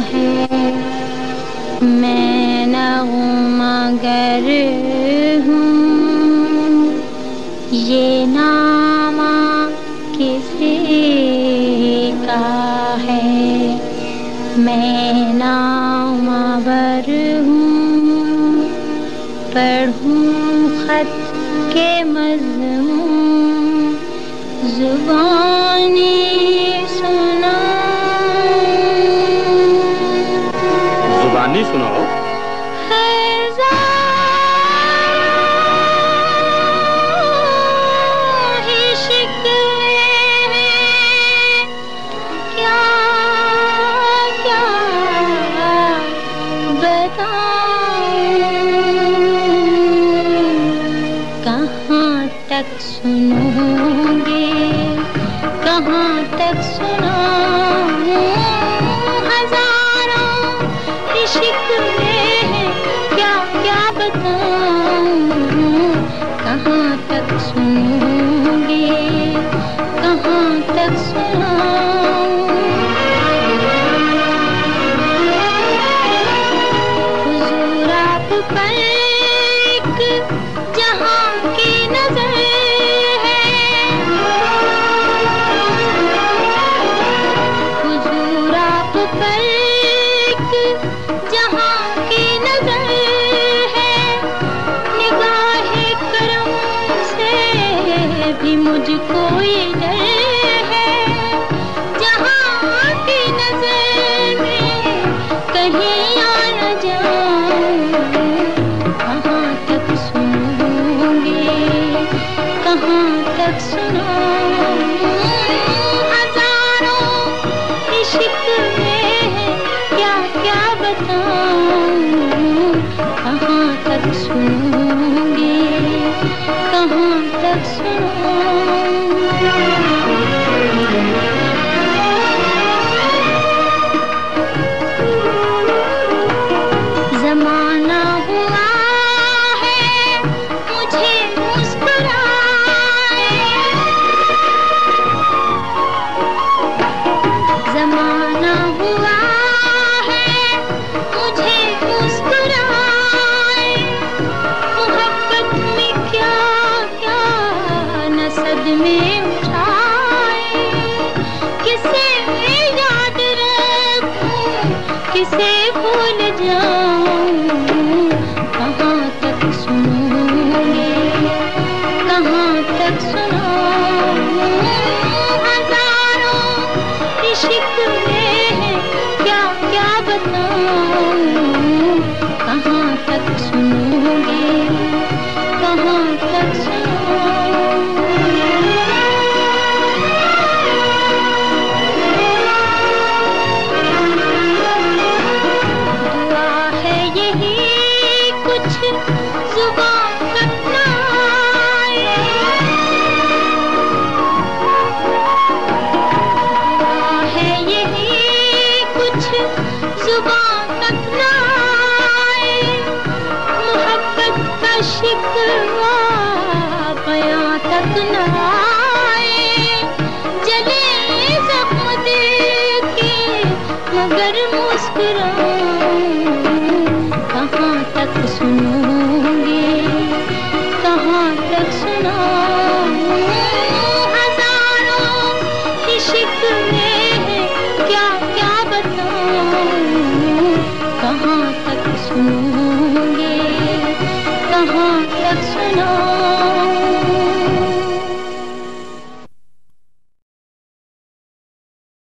है। ये नामा किसी का है। मैं हूँ। पढ़ूँ खत के मजमून जुबानी कहानी सुनाओ कहाँ तक सुनोगे कहाँ तक सुनोगे? कहाँ तक सुनाऊं? हुजूर आप पर मुझको ये डर किसे भूल जाऊँ। कहाँ तक सुनूँगी? कहाँ तक सुनाऊं हज़ारों इश्क में क्या क्या बताऊँ? कहाँ तक सुनूँगी? कहाँ तक सुनाऊं?